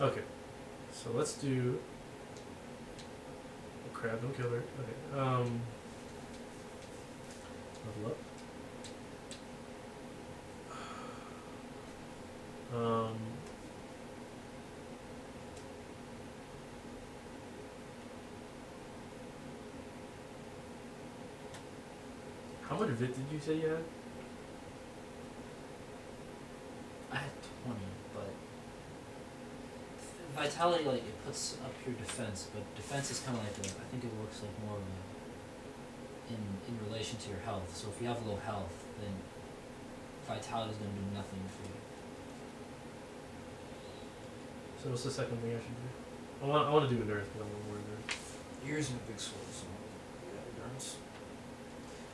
Okay. So let's do. Oh, crab, don't kill her. Okay. Um. Level up. Um. How much vit did you say you had? I had 20, but vitality like it puts up your defense, but defense is kind of like a, I think it works like more of a in in relation to your health. So if you have low health, then vitality is going to do nothing for you. So what's the second thing I should do? I want, I want to do endurance, but I want more endurance. You're using a big sword, so yeah, endurance.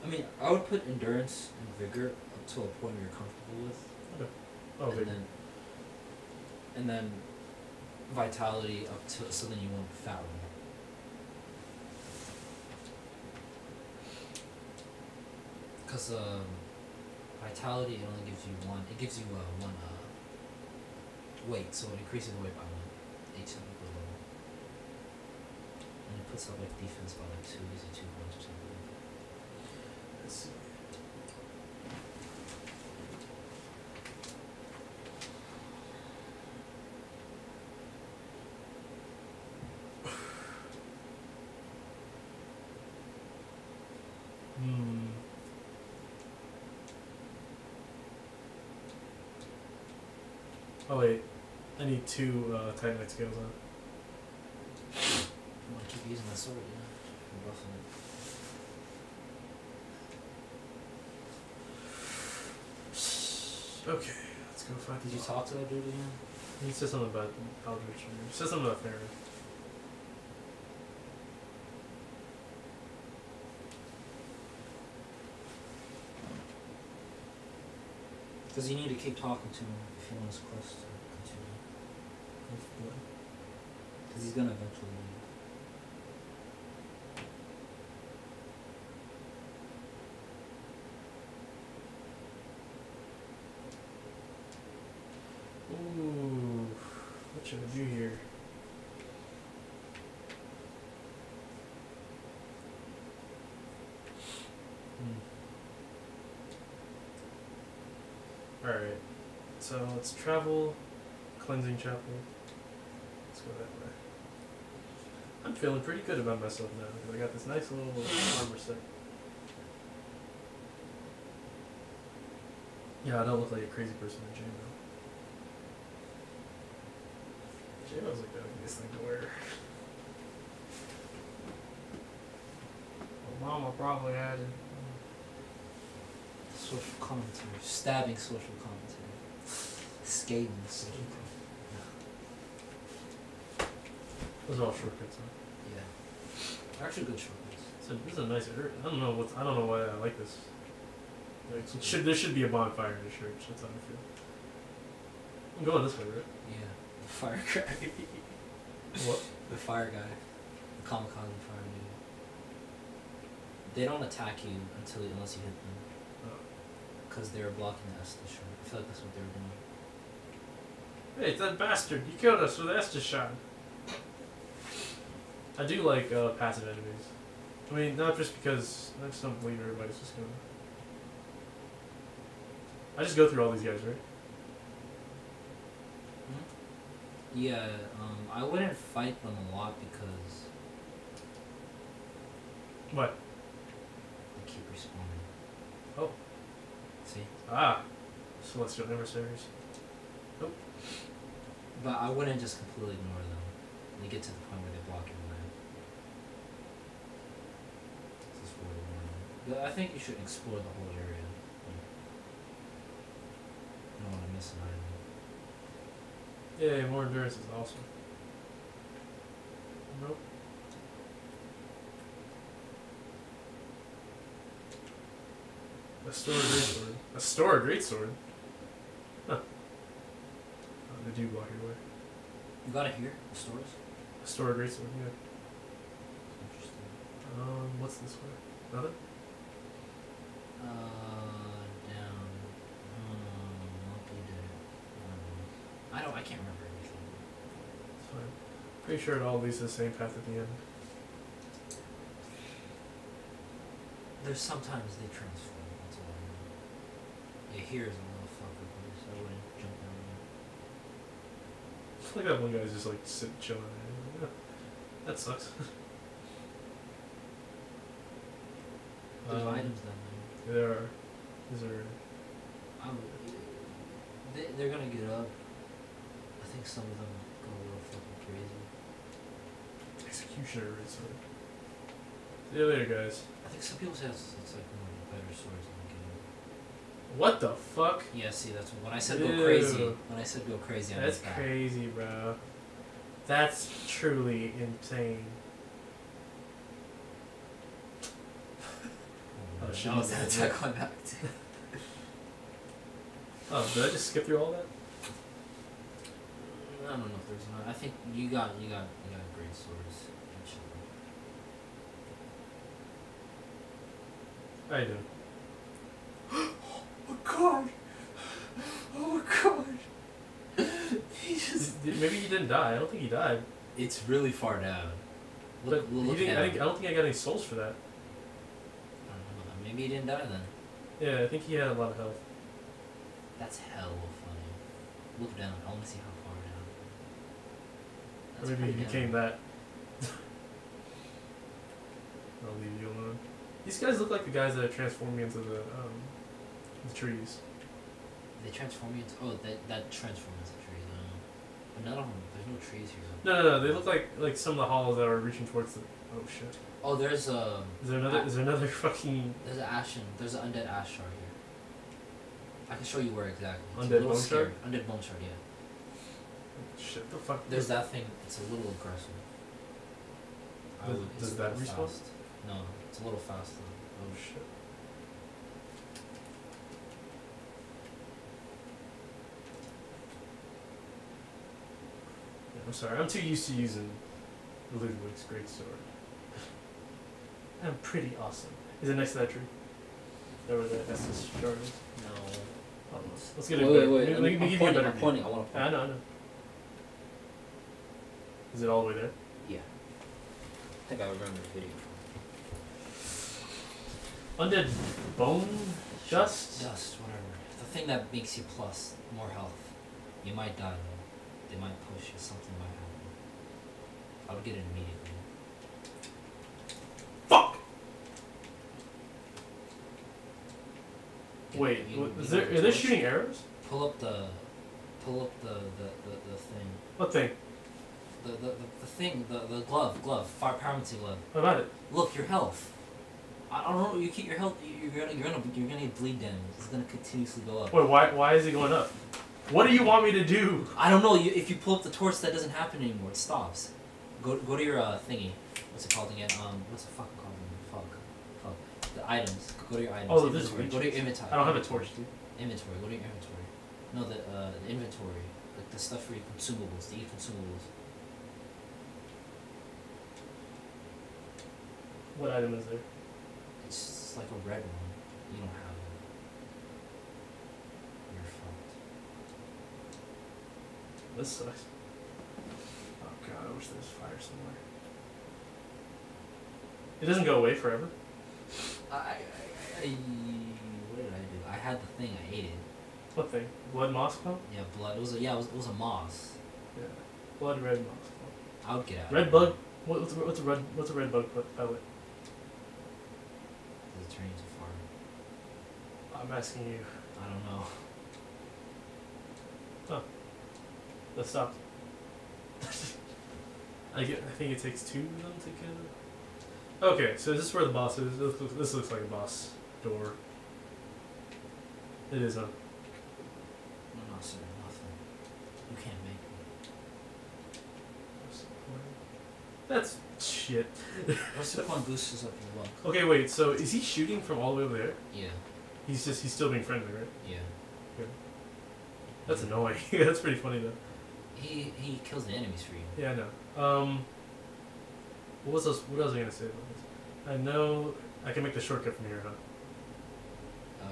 I mean, I would put endurance and vigor up to a point you're comfortable with, Okay. Oh, and big. then and then vitality up to something you won't fat roll. Cause um, vitality it only gives you one. It gives you uh, one uh, weight, so it increases the weight by one each time you level. And it puts up like defense by like two, you two points or something. Let's see. Hmm. Oh wait, I need two uh, Titanite scales on. Want to keep using that sword, yeah? You're buffing it. Okay, let's go fight Did you talk to that dude again? He said something about Aldrich. He said something about Farron. Because you need to keep talking to him if you want his quest to continue. Because he's gonna eventually leave. Ooh, what should I do here? Alright, so let's travel, cleansing chapel. Let's go that way. I'm feeling pretty good about myself now because I got this nice little armor set. Yeah, I don't look like a crazy person in J-Mo. Like the ugliest thing to wear. Mama probably had it. Social commentary. Stabbing social commentary. Scathing social commentary. Those are all shortcuts. Huh? Yeah. They're actually good shortcuts. So this is a nice area. I don't know what I don't know why I like this. Like, should there should be a bonfire in the church. That's how I feel. I'm going this way, right? Yeah. The fire guy. What? the fire guy. The kamikaze fire dude. They don't attack you until unless you hit them. Because they were blocking the Estus shard. I feel like that's what they were doing. Hey, it's that bastard! You killed us with Estus shot. I do like uh, passive enemies. I mean, not just because I just don't believe everybody's just gonna. I just go through all these guys, right? Yeah, um, I wouldn't fight them a lot because What? they keep respawning. Oh. See? Ah, celestial emissaries. Nope. But I wouldn't just completely ignore them. They get to the point where they block your way. This is where they warn you. But I think you should explore the whole area. You don't want to miss an item. Yeah, more endurance is awesome. Nope. Astora. Astora greatsword. Huh. Oh, they do block your way. You got it here? The stores? Astora greatsword. Yeah. Interesting. Um, what's this way? Nothing. Uh, down. What we did. I don't. I can't remember everything. Pretty sure it all leads to the same path at the end. There's sometimes they transform. That's all I know. Yeah, here's a motherfucker, so I wouldn't jump down there. It's Like that one guy's just like sitting chilling there. Yeah, That sucks. There's Um, items down there. There are. Is there? I'm, they, they're gonna get up. I think some of them go a little fucking crazy. Executioner is. See you later, guys. I think some people say it's, it's like one of the better swords in the game. What the fuck? Yeah, see, that's when I said go crazy. When I said go crazy, I That's that. crazy, bro. That's truly insane. Oh, shit, That was you that did attack on too. Oh, did I just skip through all that? I don't know if there's not. I think you got you got you got great swords. Actually. I do. Oh god! Oh god! he just. D- d- Maybe he didn't die. I don't think he died. It's really far down. Look, But look, I, think, I don't think I got any souls for that. I don't know, Maybe he didn't die then. Yeah, I think he had a lot of health. That's hell funny. Look down. I want to see how far down. Or That's maybe he pretty became that. I'll leave you alone. These guys look like the guys that transform me into the um, the trees. They transform you into. Oh, that that transforms into trees. I don't know. But none of them. There's no trees here. No, no, no. They look like like some of the hollows that are reaching towards the. Oh shit! Oh, there's um. Is there another? Ah. Is there another fucking There's an ashen. There's an undead ash shard here. I can show you where exactly. It's Undead a bone scary. Undead bone shard. Yeah. shit? The fuck? There's that thing. It's a little aggressive. Does- would- does that respawn? No, it's a little fast though. Oh shit! I'm sorry. I'm too used to using Ludwig's great sword. I'm pretty awesome. Is it next to that tree? There where the shard is. No. Oh, let's, get Wait, a wait, better. wait. Let me, I'm, let me I'm give you a pointing, better I'm view. pointing. I want to I point. know, I know. Is it all the way there? Yeah. I think I remember the video. Undead bone dust? Dust, whatever. The thing that makes you plus more health. You might die though. They might push you. Something might happen. I would get it immediately. Fuck! Get- Wait, you- you is there, the are they shooting arrows? Pull up the, pull up the the, the, the thing. What thing? The, the, the, the thing, the, the glove, glove, fire pyromancy glove. What about it? Look, your health. I don't know. You keep your health. you- You're gonna, you're gonna, you're gonna get bleed damage. It's gonna continuously go up. Wait, why, why is it going up? What do you want me to do? I don't know. You, if you pull up the torch, that doesn't happen anymore. It stops. Go, go to your uh, thingy. What's it called again? Um, what's it fucking called? Fuck, fuck. The items. Go to your items. Oh, this inventory. reach. Go to your inventory. I don't have a torch, dude. Inventory. Go to your inventory. No, the uh, the inventory. Like the stuff for your consumables. The e consumables. What item is there? It's like a red one. You don't have it. You're fucked. This sucks. Oh god, I wish there was fire somewhere. It doesn't go away forever. I, I, I, what did I do? I had the thing. I ate it. What thing? Blood moss cone? Yeah, blood. It was a yeah. It was, it was a moss. Yeah. Blood red moss cone. I would get out. Red bug? What, what's, a, what's a red what's a red bug put pellet? Does it turn into fire? I'm asking you. I don't know. Let's stop. I get. I think it takes two of them to kill. it. Okay, so this is where the boss is. This looks, this looks like a boss door. It is, huh? I'm not saying nothing. You can't make me. That's shit. What's the point up your luck? Okay, wait. So is he shooting from all the way over there? Yeah, He's just he's still being friendly, right? yeah. That's annoying. That's pretty funny though. He he kills the enemies for you. Yeah, I know. Um, what was else? What else was I gonna say about this? I know I can make the shortcut from here, huh? Uh,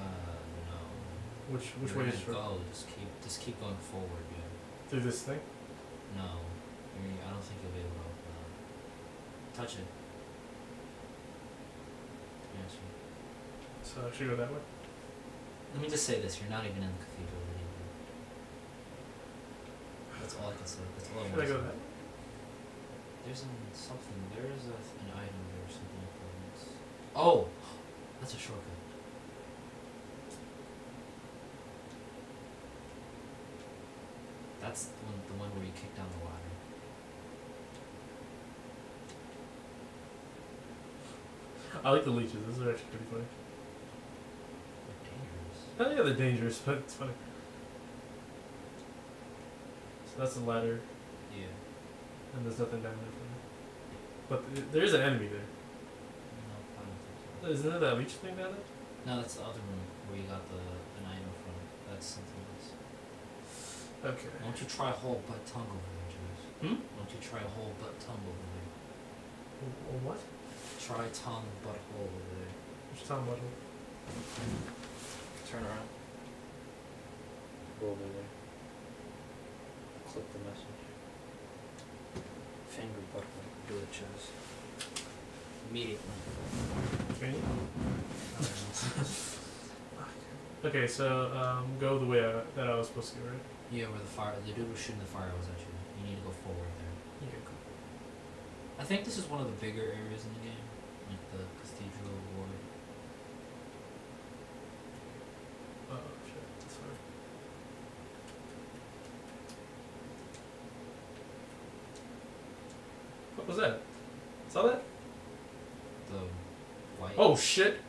no. Which which You're way is gonna go? Just keep just keep going forward, dude. Through this thing? No. I don't think you'll be able to that. Touch it. Yes. So I should go that way. Let me just say this: you're not even in the cathedral. That's all I can say. That's all I Should I go say. There's an, something. There is a, an item there or something important. Oh, that's a shortcut. That's the one, the one where you kick down the ladder. I like the leeches. This are actually pretty funny. They're dangerous. Oh yeah, they're dangerous, but it's funny. So that's the ladder, Yeah. and there's nothing down there for me. But th- there is an enemy there. No, I don't think so. Isn't there that leech thing down there? No, that's the other room where you got the an item from. That's something else. Okay. Why don't you try whole butt tongue over there, Jules? Hmm? Why don't you try whole butt tongue over there? Oh, what? Try tongue butt hole over there. Which you talking about? Turn around. Go over there. Click the message. Finger button. Do it, Jazz. Immediately. You? Okay, so um, go the way I, that I was supposed to go, right? Yeah, where the fire, the dude was shooting the fire was at you. You need to go forward there. Okay, cool. I think this is one of the bigger areas in the game, like the cathedral ward. Oh shit, that's fine. What was that? Saw that? The white. Oh shit!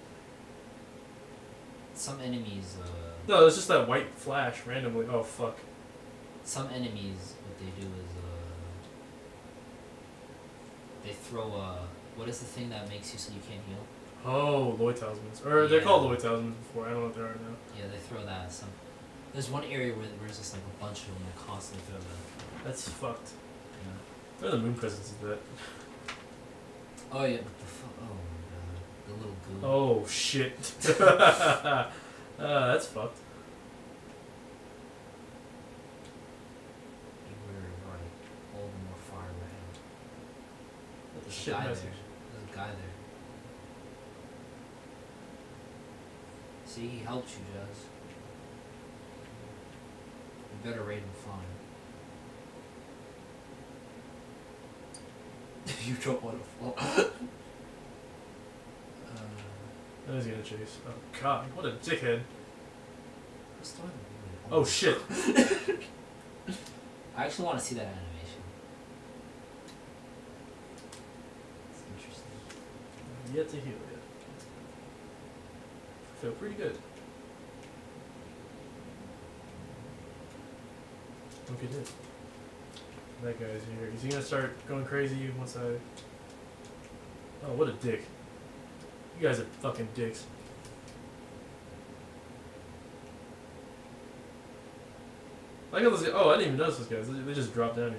Some enemies. Uh, No, it's just that white flash randomly. Oh fuck. some enemies, what they do is uh, they throw a. What is the thing that makes you so you can't heal? Oh, Lloyd talismans. Or they're called Lloyd talismans before. I don't know what they are now. Yeah, they throw that. At some. There's one area where there's just like a bunch of them that constantly throw that. That's fucked. Yeah. are the moon presence is that? Oh yeah, but the fu- oh my god, the little goo. Oh shit. uh, that's fucked. You were right. Hold more fire ahead. There's Shit a guy message. there. There's a guy there. See, he helped you, Jazz. You better raid him flying. you don't want to fall. he's gonna chase. Oh god, what a dickhead. the? Oh, oh shit. I actually want to see that animation. It's interesting. Yet to heal yet. Feel pretty good. Hope you did. That guy's here. Is he gonna start going crazy once I? Oh, what a dick! You guys are fucking dicks. I got this. Oh, I didn't even notice those guys. They, they just dropped down here.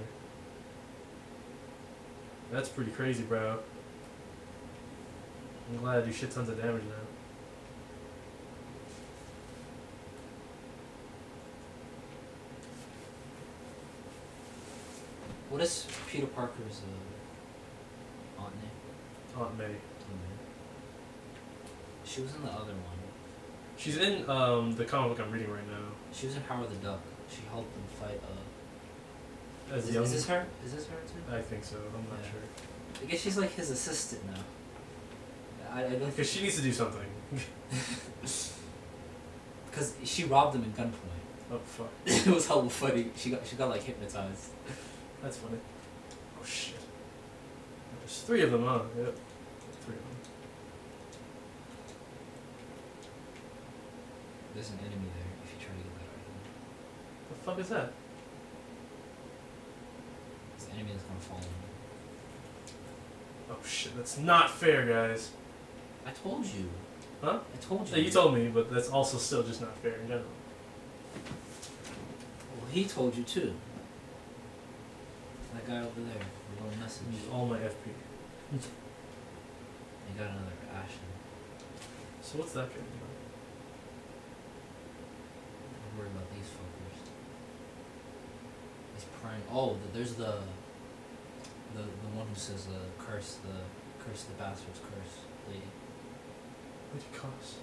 That's pretty crazy, bro. I'm glad I do shit tons of damage now. What is Peter Parker's uh, aunt name? Aunt May. She was in the other one. She's in um, the comic book I'm reading right now. She was in Howard the Duck. She helped them fight. Uh, As is, young, is this her? Is this her too? I think so. I'm not Yeah. sure. I guess she's like his assistant now. I, I don't Because she needs to do something. because she robbed him at gunpoint. oh fuck. it was hella funny. She got she got like hypnotized. That's funny. Oh shit. There's three of them, huh? Yep. Three of them. There's an enemy there if you try to get that item. The fuck is that? This enemy is gonna fall on you. Oh shit. That's not fair, guys. I told you. Huh? I told you. Yeah, you told me, but that's also still just not fair in general. Well, he told you too. That guy over there, the little message. Use all my FP. You got another Ashen. So what's that guy doing? I'm about these fuckers. He's praying. Oh, th- there's the the the one who says uh, curse the curse the bastards curse lady. What do you curse?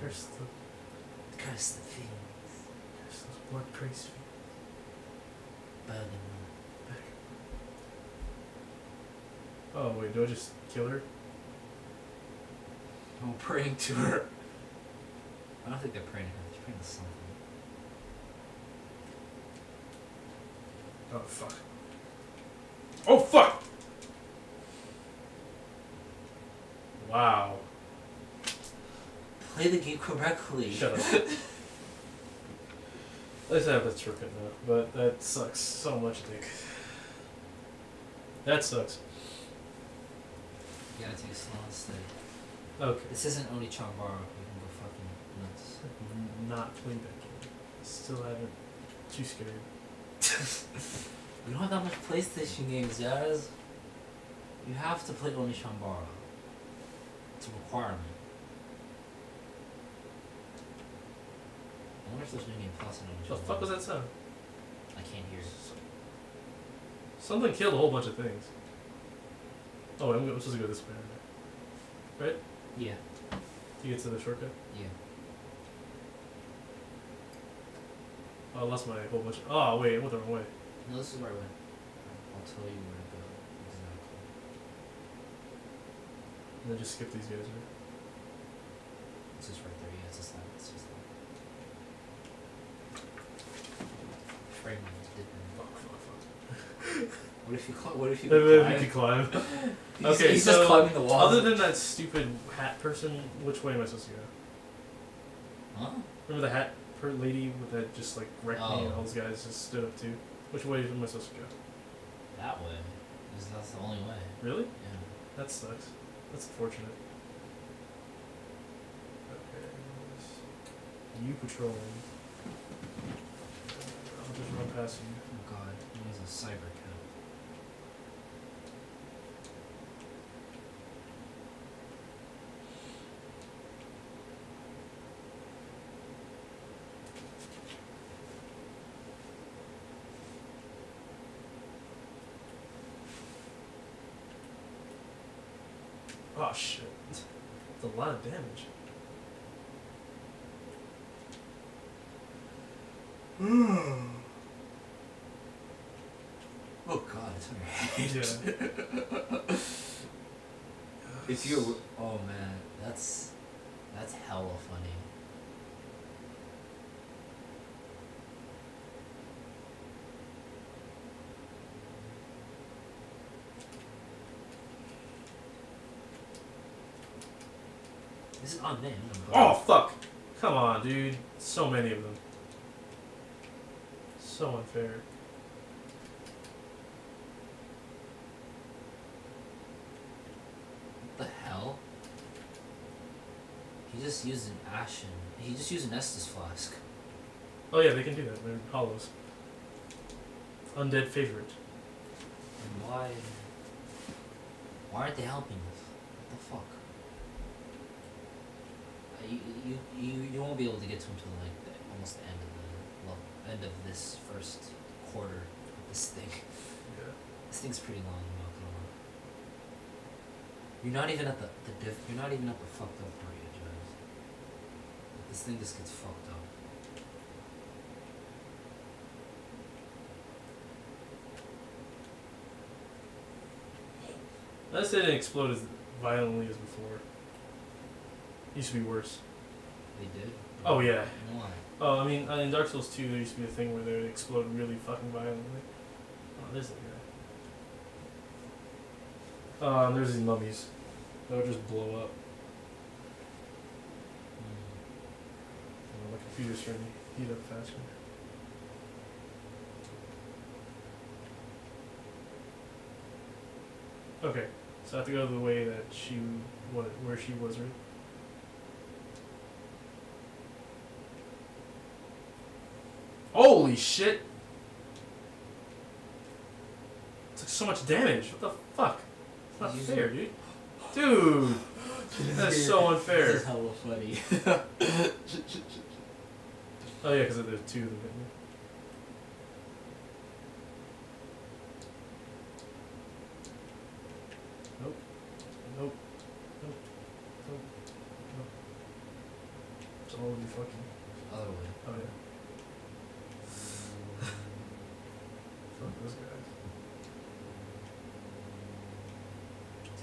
Curse the Curse the fiends. curse those blood crazed Burn them. Oh wait, do I just kill her? I'm praying to her. I don't think they're praying to her. They're praying to something. Oh fuck. Oh fuck! Wow. Play the game correctly. Shut up. At least I have that shortcut now, but that sucks so much, Dick. That sucks. You gotta take slow and steady. Okay. This isn't Onechanbara. You can go fucking nuts. Not played that game. Still haven't. Too scared. We don't have that much PlayStation games, Jazz. You have to play Onechanbara. It's a requirement. I wonder if there's New Game Plus in The fuck was that sound? I can't hear it. Something killed a whole bunch of things. Oh, I'm I'm supposed to go this way. Right? Yeah, To get to the shortcut? yeah. Oh, I lost my whole bunch. Of, oh, wait, I went the wrong way. No, this is where I went. I'll tell you where to go exactly. And then just skip these guys, right? It's just right there. Yeah, it's just that. It's just that. Frame. Fuck, fuck, fuck. What if you cl- What if you we climb? could climb. He's, okay, he's so just climbing the wall. other than that stupid hat person, which way am I supposed to go? huh? Remember the hat per lady with that just like wrecked me and all those guys just stood up too? Which way am I supposed to go? That way. Because that's the only way. Really? Yeah. That sucks. That's unfortunate. Okay. You patrolling. I'll just run past you. Oh god, he's a cyber cat. Oh shit. That's a lot of damage. Oh god, it's Yeah. If you oh man, that's that's hella funny. Is unnamed. Oh fuck! Come on, dude. So many of them. So unfair. What the hell? He just used an ashen. He just used an Estus flask. Oh yeah, they can do that. They're hollows. Undead favorite. And why? Why aren't they helping us? What the fuck? You, you you won't be able to get to him till like the, almost the end of the level, end of this first quarter of this thing. Yeah. This thing's pretty long. I'm not gonna lie. You're not even at the the diff, You're not even at the fucked up part yet, Giles. This thing just gets fucked up. Unless it didn't explode as violently as before. It Used to be worse. They did. Oh, yeah. Why? Oh, I mean, uh, in Dark Souls 2, there used to be a thing where they would explode really fucking violently. Oh, there's the guy. Uh, there's these mummies. That would just blow up. Mm. Oh, my computer's trying to heat up faster. Okay, so I have to go the way that she, what, where she was, right? Holy shit! Took so much damage. What the fuck? It's not Use fair, dude. Dude, that's so unfair. This is hella funny. Oh yeah, because there's two of them. hitting me.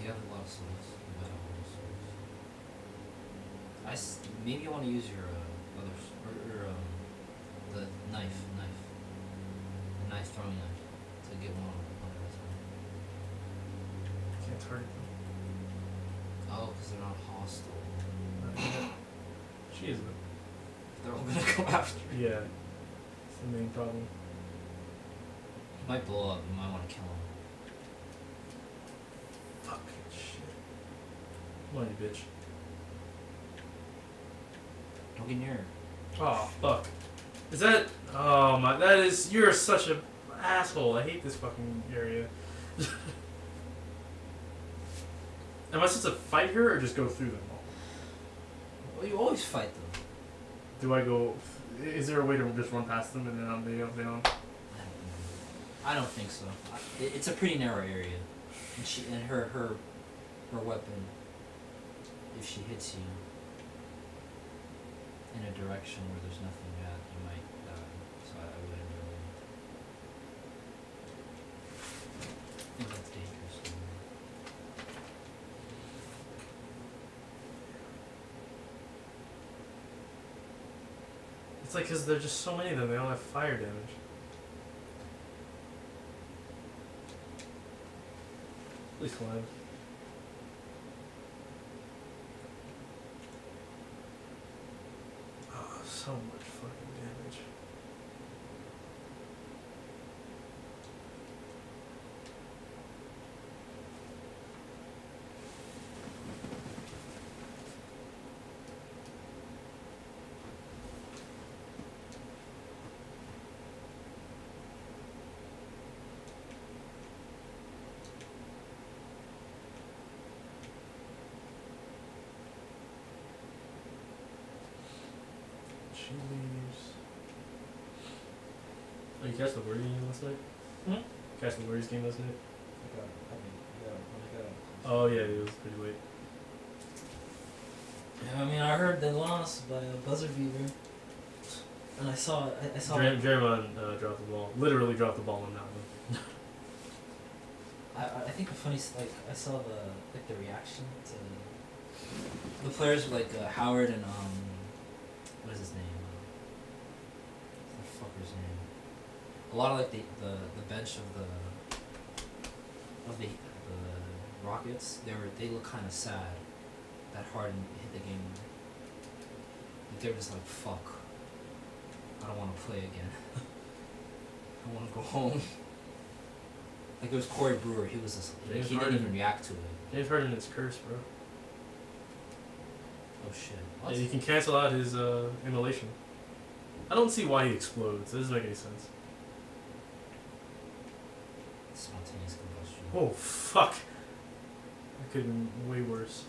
You have a lot of souls. You might have a lot of souls. I s- maybe you want to use your uh, other or, or um, the knife, knife, knife throwing knife to get one one at a time. Can't target them. Oh, because they're not hostile. Not. She isn't. They're all gonna come after. you. Yeah. It's the main problem. He might blow up. You might want to kill him. Fuck. Shit. Come on, you bitch. Near. Oh, fuck. Is that. Oh my. That is. You're such a asshole. I hate this fucking area. Am I supposed to fight her or just go through them all? Well, you always fight them. Do I go. Is there a way to just run past them and then I'm down? I don't. I don't think so. It's a pretty narrow area, and she and her her her weapon. If she hits you in a direction where there's nothing at, you might die. So I, I wouldn't really. I think that's dangerous. It's like because there's just so many of them, they all have fire damage. At least Oh, so much fucking damage. She leaves. Oh, you catch the Warriors game last night? Hmm? Catch the Warriors game last night? Oh. Oh yeah, it was pretty late. Yeah, I mean, I heard they lost by a buzzer beater, and I saw I, I saw. Dray- Draymond uh, dropped the ball. Literally dropped the ball on that one. I, I I think the funny like I saw the like the reaction to the players like uh, Howard and um what is his name? Uh, what's that fucker's name? A lot of like the the, the bench of the of the the Rockets. They were they look kind of sad that Harden hit the game. Like they were just like fuck. I don't want to play again. I want to go home. Like it was Corey Brewer. He was just like, he didn't even react to it. James Harden is cursed, bro. Oh shit. Yeah, you can cancel out his uh, immolation. I don't see why he explodes. It doesn't make any sense. Oh fuck! I could have been way worse.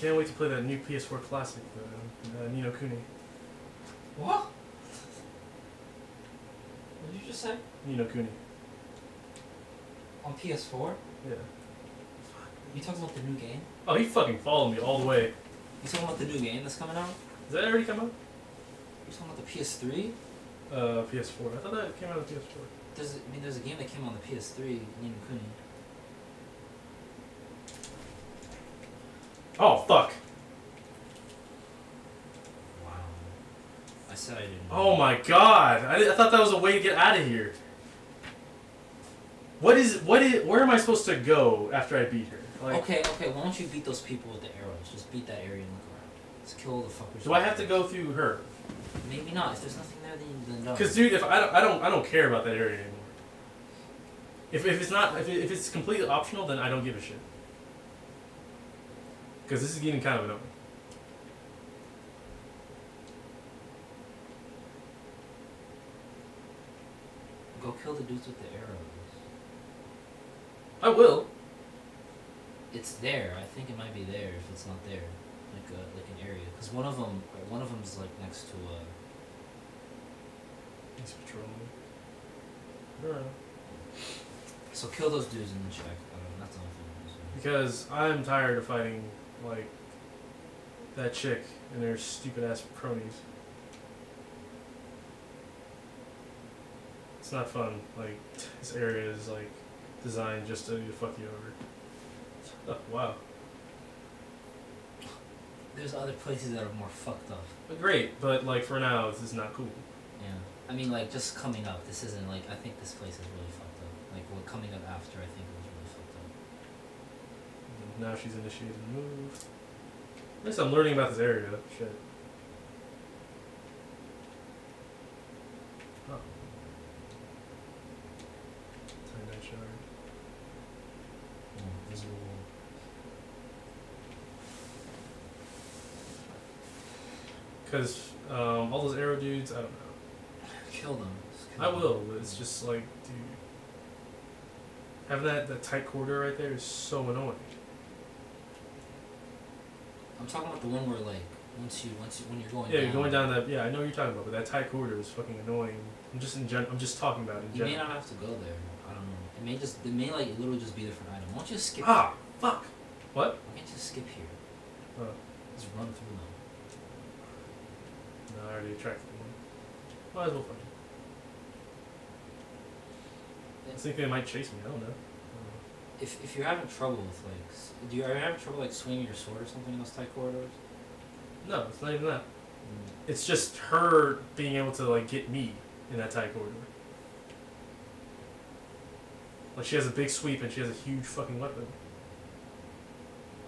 Can't wait to play that new PS4 classic, uh, uh, Ni no Kuni. What? What did you just say? Ni no Kuni. On PS4? Yeah. You talking about the new game? Oh, he fucking followed me all the way. You talking about the new game that's coming out? Is that already come out? You talking about the PS3? Uh, PS4. I thought that came out on PS4. There's, I mean, there's a game that came on the PS3, Ni no Kuni. Oh, fuck. Wow. I said I didn't. Oh my god. I, I thought that was a way to get out of here. What is, what is, where am I supposed to go after I beat her? Like, okay, okay. Why don't you beat those people with the arrows? Just beat that area and look around. Just kill all the fuckers. do I have to go through her? Maybe not. If there's nothing there, then, then no. Because, dude, if I don't, I don't, I don't care about that area anymore. If, if it's not, if, it, if it's completely optional, then I don't give a shit. Because this is getting kind of annoying. Go kill the dudes with the arrows. I will. It's there. I think it might be there if it's not there, like a like an area. Cause one of them, one of them's like next to a. He's patrolling. Alright. So kill those dudes and then check. I don't know. That's the only. I'm. Because I'm tired of fighting like that chick and her stupid ass cronies. It's not fun. Like this area is like designed just to fuck you over. Oh, wow. There's other places that are more fucked up. But great, but like for now, this is not cool. Yeah. I mean, like just coming up. This isn't like I think this place is really fucked up. Like what coming up after, I think it was really fucked up. And now she's initiated a move. At least I'm learning about this area. Shit. Oh. Titanite shard. Mm, visual. Because um, all those arrow dudes, I don't know. Kill them. Kill I will, but it's just like, dude. Having that, that tight corridor right there is so annoying. I'm talking about the one where like once you once you when you're going Yeah, down. you're going down that. Yeah, I know what you're talking about, but that tight corridor is fucking annoying. I'm just in gen. I'm just talking about it in You may general. not have to go there. I don't know. It may just it may like literally just be a different item. Why don't you just skip? Ah, fuck. What? Why can't you just skip here? Oh. Just run through them. No, I already attracted one. Might as well find it. I think they might chase me. I don't know. If if you're having trouble with like, do you are you having trouble like swinging your sword or something in those tight corridors? No, it's not even that. Mm. It's just her being able to like get me in that tight corridor. Like she has a big sweep and she has a huge fucking weapon.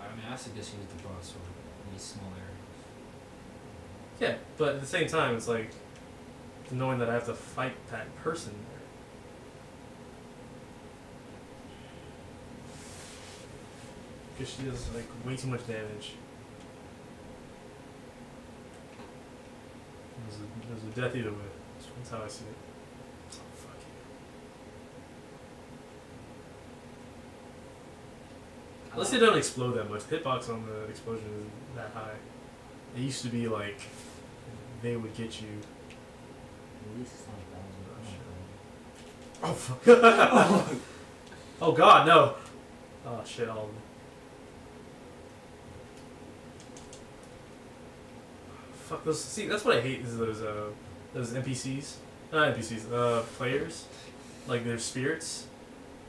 I mean, I suggest you use the broadsword in these small areas. Yeah, but at the same time, it's like knowing that I have to fight that person there. Because she does like way too much damage. There's a, there's a death either way. That's- how I see it. Oh, least they don't explode that much. Hitbox on the explosion isn't that high. It used to be like they would get you. At least it's not a oh, thousand. Oh fuck! oh god, no! Oh shit, all of them. Fuck those. See, that's what I hate is those uh those NPCs, not NPCs, uh players, like their spirits.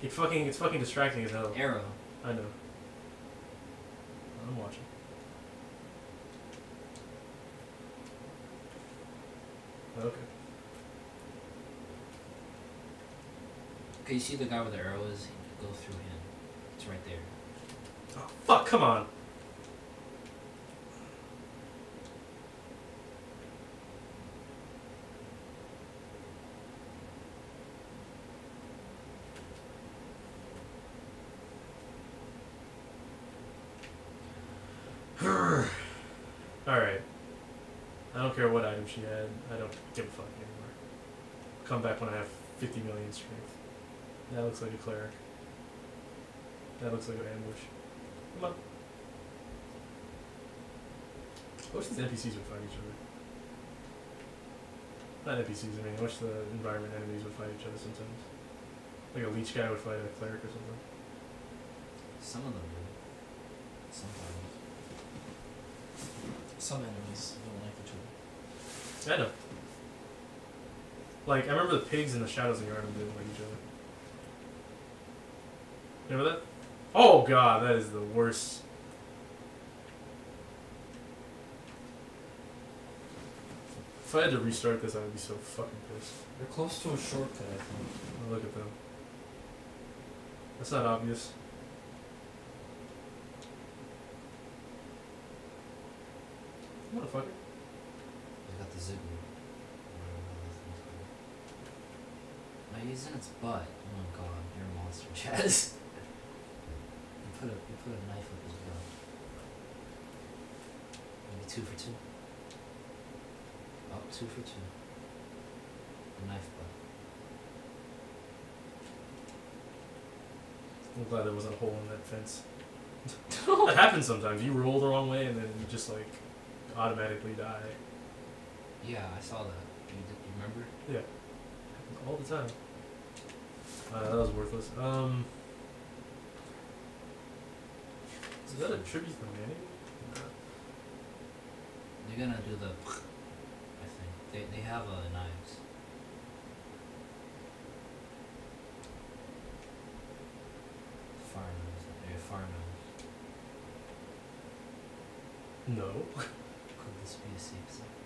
It fucking it's fucking distracting as hell. Arrow. I know. I'm watching. Okay. Okay, you see the guy where the arrow is? Go through him. It's right there. Oh fuck! Come on. Alright. I item she had. I don't give a fuck anymore. Come back when I have 50 million strength. That looks like a cleric. That looks like an ambush. Come on. I wish these NPCs would fight each other. Not NPCs, I mean, I wish the environment enemies would fight each other sometimes. Like a leech guy would fight a cleric or something. Some of them do. Sometimes. Some enemies I. Like, I remember the pigs in the shadows in Yharnam didn't like each other. Remember that? Oh god, that is the worst. If I had to restart this, I would be so fucking pissed. They're close to a shortcut, I think. Oh, look at them. That's not obvious. Motherfucker. They got the zip root. Now he's in its butt. Oh my god, you're a monster, Chaz. you put a you put a knife up his butt. Maybe two for two. Oh, two for two. A knife butt. I'm glad there wasn't a hole in that fence. that happens sometimes. You roll the wrong way and then you just like automatically die. Yeah, I saw that. You, you remember? Happens all the time. Uh, that was worthless. Um, is that a tribute to Manny? No. They're gonna do the. I think they they have uh, knives. Fire knives. They're fire knives. No. Could this be a safe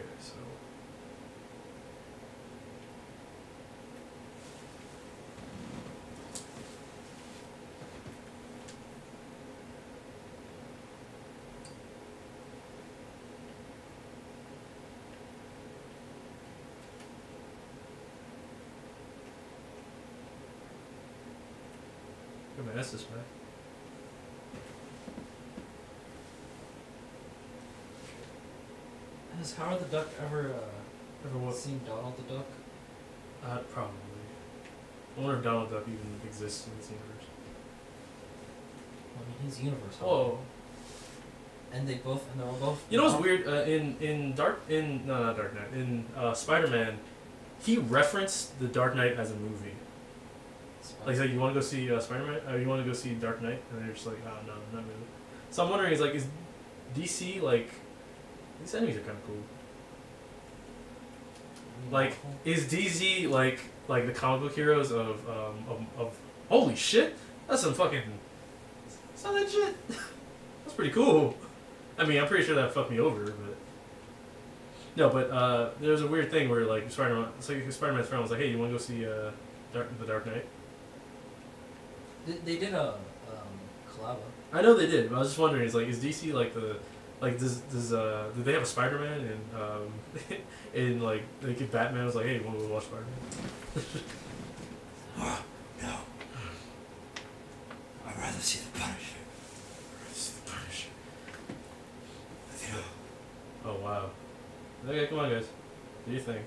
Okay, so. Got my Estus back. Has Howard the Duck ever uh, Ever what? seen Donald the Duck? Uh, probably. I wonder if Donald Duck even exists in this universe. I mean, he's universe. Oh, And they both, and they're all both. you know what's weird? Uh, in in Dark in no not Dark Knight in uh, Spider Man, he referenced the Dark Knight as a movie. Like, he's like, you want to go see uh, Spider Man? Uh, you want to go see Dark Knight? And they're just like, oh no, not really. So I'm wondering, is like, is DC like these enemies are kind of cool. Like, is DC like like the comic book heroes of um of, of holy shit? That's some fucking. It's not that shit. That's pretty cool. I mean, I'm pretty sure that fucked me over, but. No, but uh, there's a weird thing where like Spider-Man, it's like Spider-Man's friend was like, "Hey, you want to go see uh, Dark, the Dark Knight?" They, they did a um, collab. I know they did, but I was just wondering, is like, is DC like the, like, does does uh, do they have a Spider-Man and um, and like, like Batman was like, "Hey, want to go watch Spider-Man?" No. I'd rather see the Punisher. You know. Oh wow. Okay, come on, guys. Do your thing.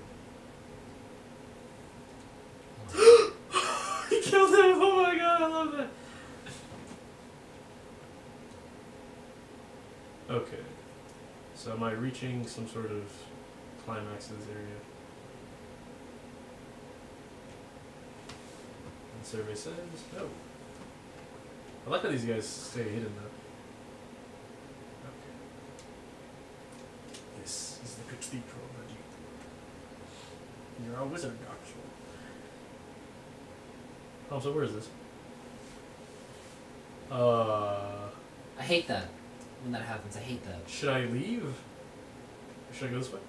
he killed him! Oh my god, I love that. Okay. So am I reaching some sort of climax in this area? And survey says no. I like how these guys stay hidden though. Okay. This is the cathedral magic. You're a wizard, actually. Oh, so where is this? Uh, I hate that when that happens. I hate that. should I leave? Should I go this way?